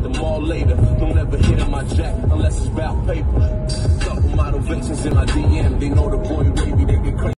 at the mall later. Don't ever hit in my jack unless it's about paper. Couple model vixens in my DM. They know